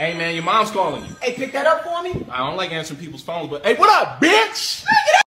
Hey man, your mom's calling you. Hey, pick that up for me. I don't like answering people's phones, but hey, what up, bitch?